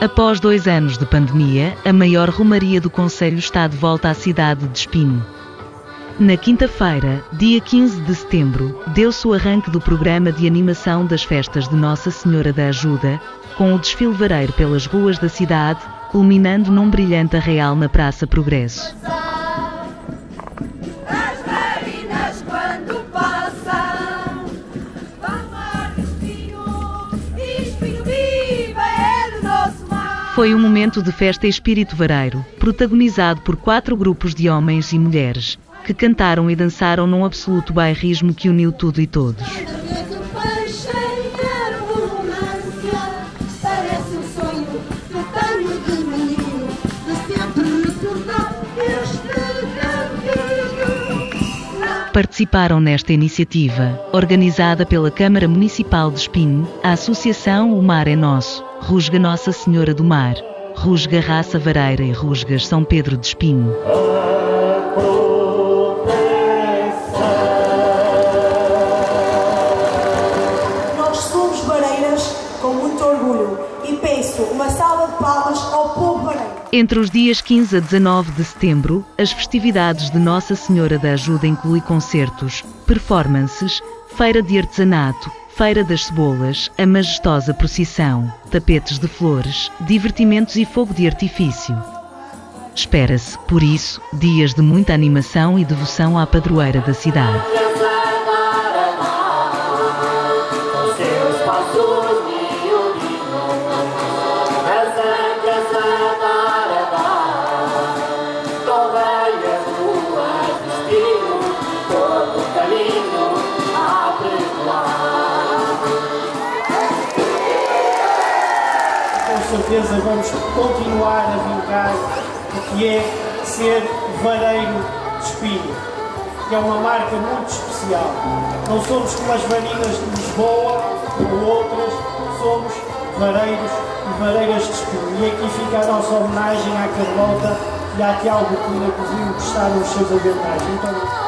Após dois anos de pandemia, a maior romaria do Conselho está de volta à cidade de Espinho. Na quinta-feira, dia 15 de setembro, deu-se o arranque do programa de animação das festas de Nossa Senhora da Ajuda, com o desfile vareiro pelas ruas da cidade, culminando num brilhante arraial na Praça Progresso. Foi um momento de festa e espírito vareiro, protagonizado por quatro grupos de homens e mulheres, que cantaram e dançaram num absoluto bairrismo que uniu tudo e todos. Participaram nesta iniciativa, organizada pela Câmara Municipal de Espinho, a Associação O Mar é Nosso, Rusga Nossa Senhora do Mar, Rusga Raça Vareira e Rusgas São Pedro de Espinho. Salva de palmas ao povo. Entre os dias 15 a 19 de setembro, as festividades de Nossa Senhora da Ajuda incluem concertos, performances, feira de artesanato, feira das cebolas, a majestosa procissão, tapetes de flores, divertimentos e fogo de artifício. Espera-se, por isso, dias de muita animação e devoção à padroeira da cidade. Certeza vamos continuar a vingar o que é ser vareiro de espinho, que é uma marca muito especial. Não somos como as varinhas de Lisboa ou outras, somos vareiros e vareiras de espinho. E aqui fica a nossa homenagem à Carlota e à Tiago Cunha que vinham prestar os seus aventais. Obrigado.